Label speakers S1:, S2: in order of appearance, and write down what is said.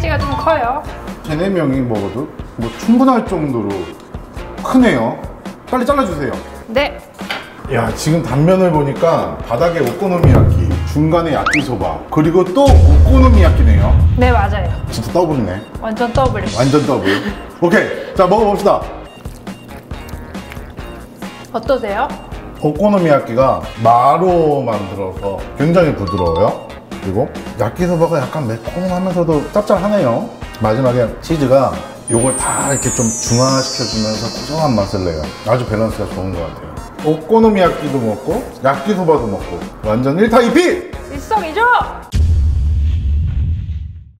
S1: 커요.
S2: 세네 명이 먹어도 뭐 충분할 정도로 크네요. 빨리 잘라주세요.
S1: 네.
S2: 야 지금 단면을 보니까 바닥에 오코노미야키, 중간에 야끼소바, 그리고 또 오코노미야키네요.
S1: 네, 맞아요.
S2: 진짜 더블이네.
S1: 완전 더블.
S2: 완전 더블. 오케이, 자 먹어봅시다.
S1: 어떠세요?
S2: 오코노미야키가 마로 만들어서 굉장히 부드러워요. 그리고 야끼소바가 약간 매콤하면서도 짭짤하네요. 마지막에 치즈가 요걸 다 이렇게 좀 중화시켜주면서 고소한 맛을 내요. 아주 밸런스가 좋은 것 같아요. 오코노미야끼도 먹고 야끼소바도 먹고 완전 1타 2피!
S1: 일석이조!